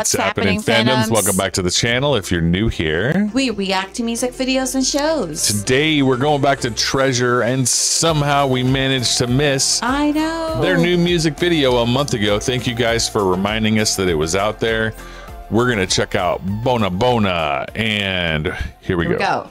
What's happening, fandoms? fandoms? Welcome back to the channel if you're new here. We react to music videos and shows. Today we're going back to Treasure, and somehow we managed to miss I know. their new music video a month ago. Thank you guys for reminding us that it was out there. We're gonna check out Bona Bona, and here we Here we go.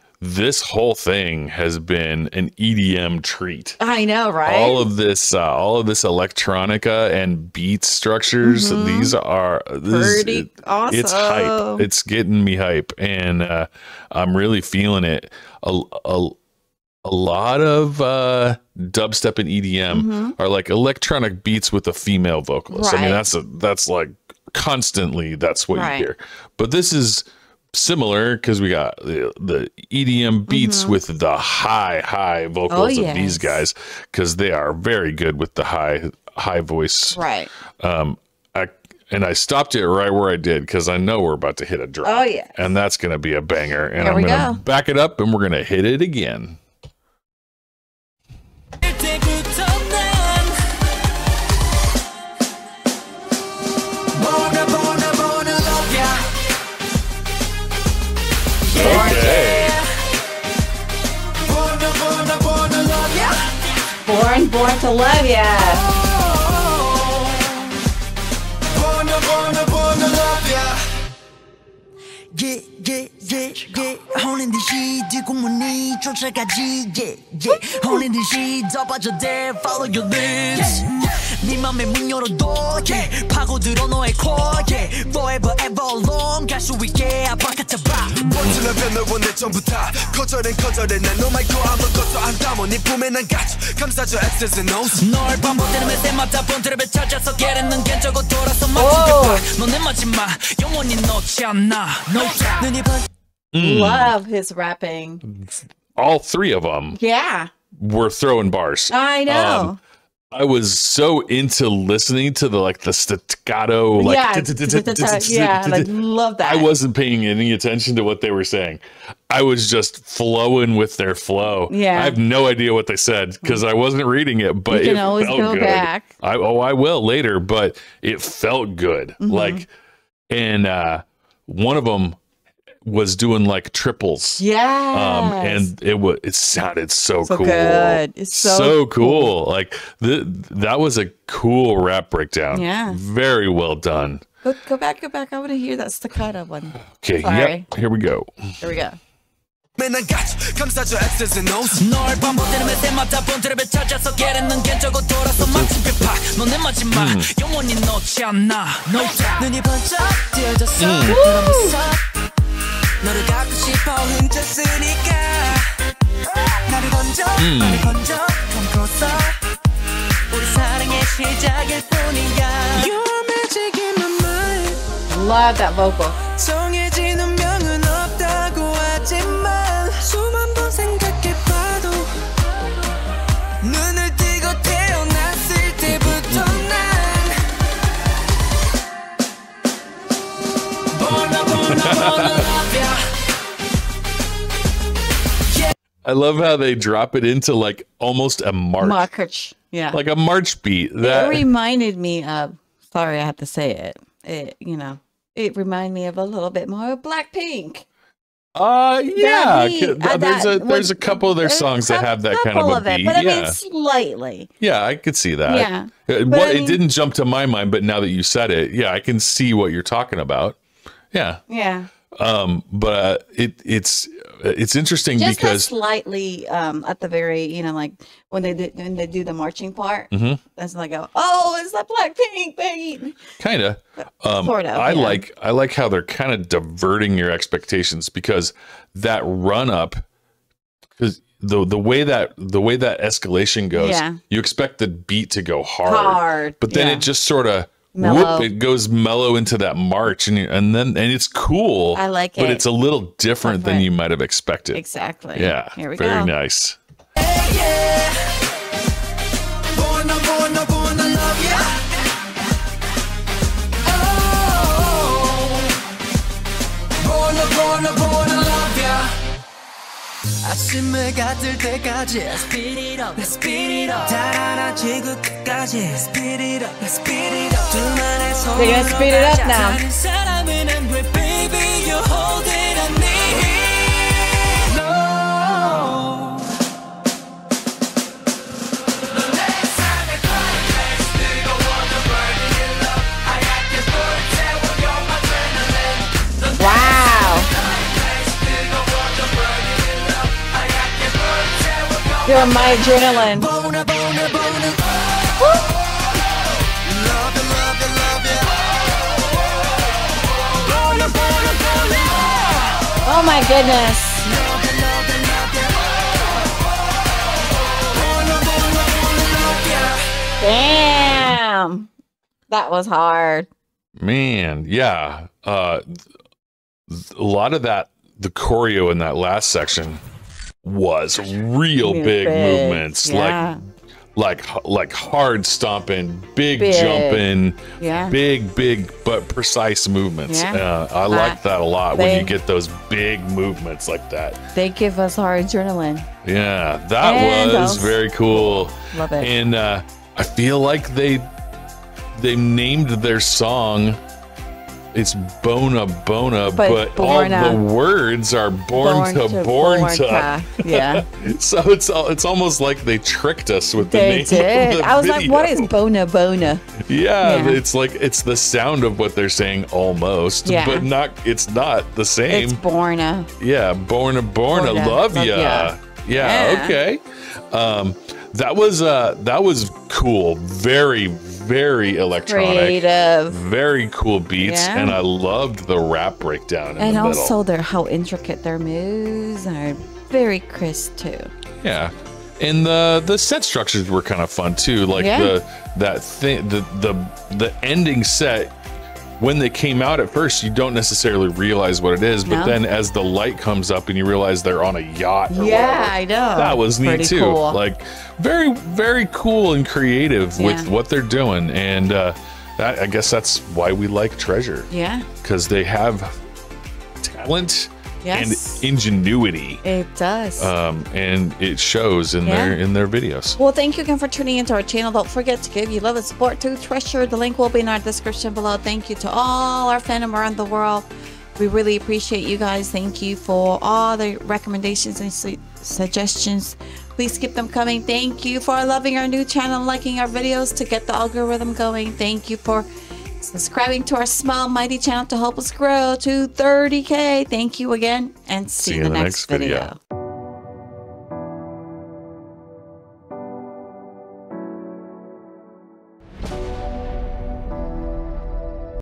this whole thing has been an EDM treat. I know, right? all of this uh, all of this electronica and beat structures these are this, Mm-hmm. Pretty it's hype awesome. it's getting me hype and uh, i'm really feeling it a, a, a lot of uh, dubstep and edm are like electronic beats with a female vocalist i mean Mm-hmm. That's a that's like constantly that's what Right. you hear but this is similar because we got the, the edm beats with the high high vocals of these Mm-hmm. Oh, yes. guys because they are very good with the high high voice right. um I, and i stopped it right where i did because i know we're about to hit a drop Oh, yeah. and that's gonna be a banger and Here i'm we gonna go. back it up and we're gonna hit it again Born, born to love ya. Bona bona bona love ya Yeah yeah yeah yeah 하는 듯이 뒷공문이 쫓아가지 yeah yeah 하는 듯이 더 빠져 there follow your lips 네 맘에 문 열어둬 yeah 파고들어 너의 core yeah forever ever long 갈 수 있게 아파카타바 멋지려면 널 원해 전부 다 거절엔 거절해 난 너 말고 아무것 도 안 담아 네 품에 난 가져 감싸줘 X's and O's 널 반복되는 메시마다 본드랩에 찾아서 깨르는 견적고 돌아서 오. 맞추게 봐 너내 마지막 영원히 놓지 않아 no doubt 눈이 번 Love his rapping. all three of them Yeah. were throwing bars I know. Um, I was so into listening to the like the staccato, like yeah. Like, love that. I wasn't paying any attention to what they were saying. I was just flowing with their flow. Yeah. I have no idea what they said because I wasn't reading it, but You can it always go good. back. I, oh, I will later, but it felt good. Mm-hmm. Like, and uh, one of them was doing like triples. Yeah. Um, and it was it sounded so, So cool. good. It's so cool. Like the, that was a cool rap breakdown. Yeah. Very well done. go, go back, go back. I want to hear that staccato one. Okay. Sorry. Yep. Here we go. Here we go. 맨난 가져 감싸줘 X's and O's 널 반복되는 메시마다 본드랩에 찾아서 깨르는 견적고 돌아서 맞추게 봐너내 마지막 영원히 놓지 않아 no doubt 눈이 번쩍 띄어졌어 그런 모습 너를 갖고 훔쳤으니까. 나를 건져 나를 건져 감고서. 우리 사랑의 시작일 뿐이야 You're magic in my mind. Love that vocal. 정해진 운 I love how they drop it into like almost a march, March. Yeah. like a march beat. it That reminded me of, sorry, I have to say it. It, you know, it reminded me of a little bit more of Blackpink. Uh, yeah. beat, uh, there's that a there's a couple of their songs that have that kind of a of it, beat. but I yeah. mean slightly. Yeah, I could see that. Yeah. Uh, But What I it didn't jump to my mind, but now that you said it, yeah, I can see what you're talking about. Yeah. Yeah. Um, but uh, it it's it's interesting Just because slightly um at the very, you know, like when they do when they do the marching part. Mhm. That's like a, oh, it's the Blackpink beat. kind of um Sort of, I yeah. like I like how they're kind of diverting your expectations because that run up because the the way that the way that escalation goes, Yeah. you expect the beat to go hard, Hard, but then yeah. it just sort of Mellow. whoop, it goes mellow into that march, and you, and then and it's cool. I like it. but it's a little different than you might have expected. Exactly. Yeah, Here we very go. nice. Born to, born to, born to love ya. Oh. Born to, 아침 해가 뜰 때까지 Let's speed it up Let's speed it up 달아나 지구 끝까지 Let's speed it up Let's speed it up 둘만의 They're gonna speed it up 가자. now. 다른 사람은 안 돼, baby You hold it I need You. Bona, bona, bona, love you. Damn. That was hard. Man, yeah. Uh, a lot of that, the choreo in that last section was real big, big, movements, yeah. like like like hard stomping, big, Big. jumping, Yeah. big, big but precise movements. Yeah. Uh, I like that a lot when you get those big movements like that. They give us our adrenaline. Yeah, that And was those- very cool. Love it. And uh, I feel like they they named their song. It's Bona Bona, But but, all the words are born, to, born, to. Yeah. So it's it's almost like they tricked us with the They name. did. Of the I was like, what is Bona Bona? Yeah, Yeah. it's like it's the sound of what they're saying almost, Yeah. but not. It's not the same. It's Borna. Yeah, Borna Borna, Borna, love love ya. ya. Yeah, Yeah. okay. Um, that was uh, that was cool. Very, very electronic. Creative. Very cool beats, Yeah. and I loved the rap breakdown in And the middle. also their how intricate their moves are very crisp too. yeah, and the the set structures were kind of fun too. Like Yeah. the that thing, the the the ending set. When they came out at first, you don't necessarily realize what it is, but No. then as the light comes up and you realize they're on a yacht, or Yeah, whatever, I know. that was neat Pretty too. cool. Like very, very cool and creative with what they're doing, and uh, that I guess that's why we like Treasure Yeah. because they have talent Yes. and ingenuity, It does. um, and it shows in their in their videos. Well, thank you again for tuning into our channel. Don't forget to give you love and support to Treasure. The link will be in our description below. Thank you to all our fandom around the world. We really appreciate you guys. Thank you for all the recommendations and su- suggestions. Please keep them coming. Thank you for loving our new channel, liking our videos to get the algorithm going. Thank you for subscribing to our small mighty channel to help us grow to 30k. Thank you again and see, you in the next video.